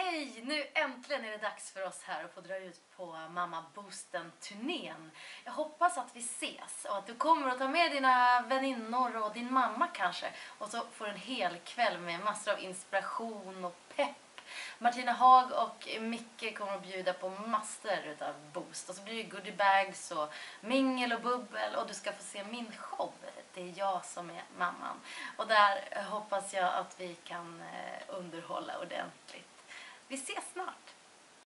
Hej! Nu äntligen är det dags för oss här att få dra ut på Mamma Boosten-turnén. Jag hoppas att vi ses och att du kommer att ta med dina väninnor och din mamma kanske. Och så får du en hel kväll med massor av inspiration och pepp. Martina Haag och Micke kommer att bjuda på massor utav boost. Och så blir det goodiebags och mingel och bubbel och du ska få se min show. Det är jag som är mamman. Och där hoppas jag att vi kan eh, underhålla ordentligt. Vi ses snart!